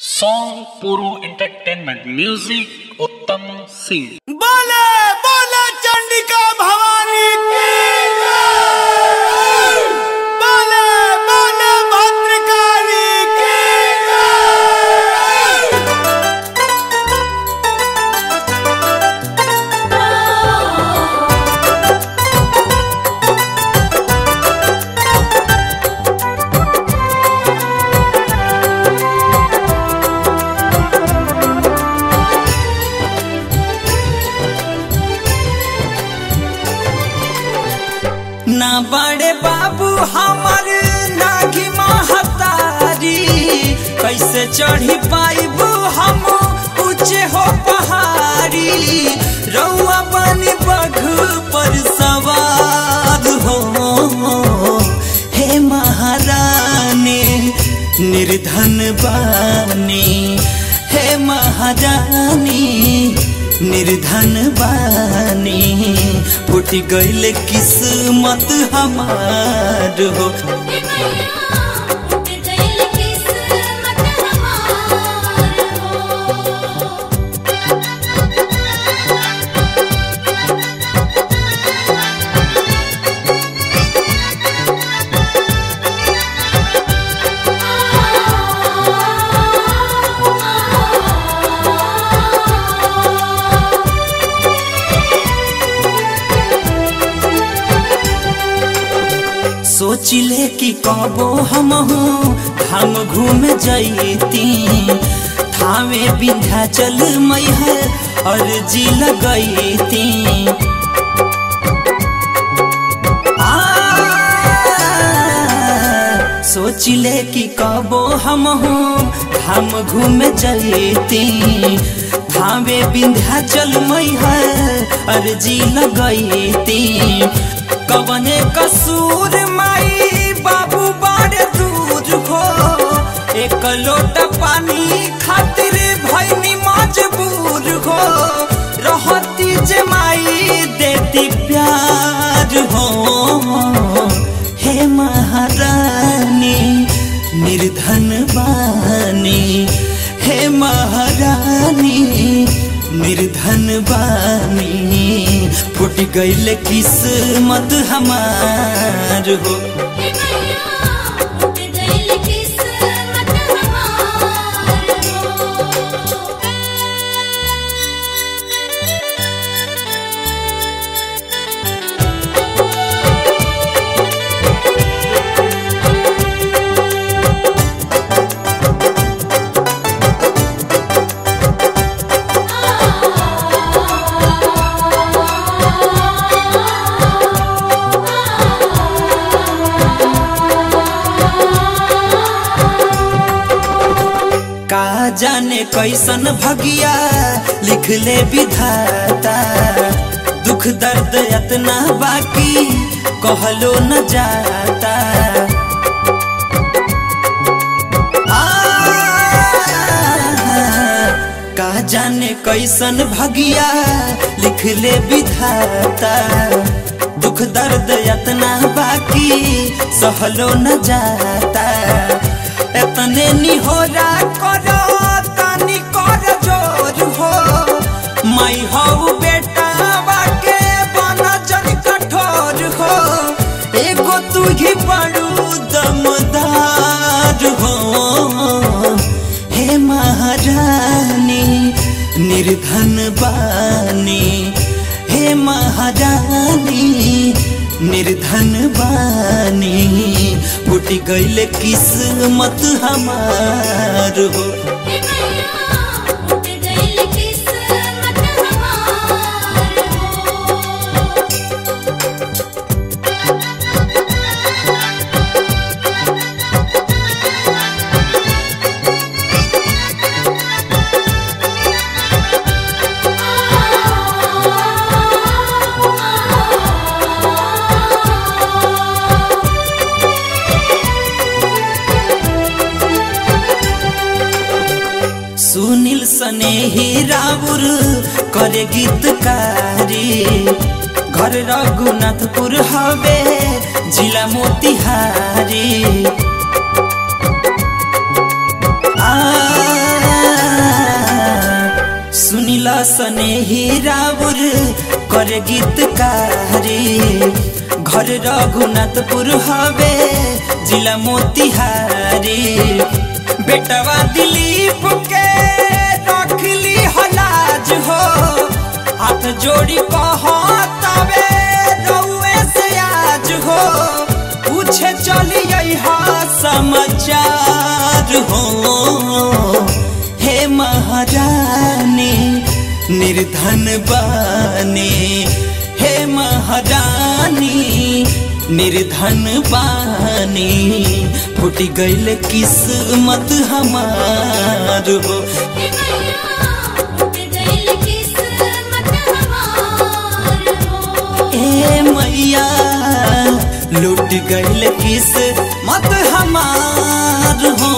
Song पुरु entertainment music उत्तम सिंह बड़े बाबू, हमर नागी महतारी। कैसे चढ़ी पाइबू हम ऊँचे हो पहाड़ी। रउआ बनी बघ पर सवार हो। हे महारानी, निर्धन बानी। हे महारानी निर्धन बानी। फुट गईल किस्मत हमार हो। सोचिले की कबो हम हम घूम जैती थावे विंध्याचल मैहर अर्जी लगैती आ, सोचिले कि कबो हम हम घूम जैती थावे विंध्याचल मैहर अर्जी लगैती कवने कसूर लोटा पानी खातिर भैनी मजबूर हो। रहती जे माई देती प्यार हो। हे महारानी, निर्धन बानी। हे महारानी, निर्धन बानी। फुट गईल किस्मत हमार हो। जाने कैसन भगिया, लिख ले विधाता। दुख दर्द इतना बाकी, कहलो न जाता। जाने कैसन भगिया, लिख ले विधाता। दुख दर्द इतना बाकी, सहलो न जाता। एतने निहोरा करो, तनी कर ज़ोर हो। माई हो बेटा बाके बना जन कठोर हो। एगो तू ही बड़ू दमदार हो। हे महारानी, निर्धन बानी। हे महारानी निर्धन बानी फुट गईल किस्मत हमार हो। सने ही राउर करे गीतकारी। घर रघुनाथपुर हवे जिला मोतिहारी। आ स्नेही राउर करे गीतकारी। घर रघुनाथपुर हवे जिला मोतिहारी। बेटवा दिलीप के हाथ जोड़ी कहतावे रउए से आज हो। पूछे चलिए हा समाचार हो। हे महारानी निर्धन बानी। हे महारानी निर्धन बानी। फूट गईल किस्मत हमार हो। ए मैया लूट गईल किस्मत हमार हो।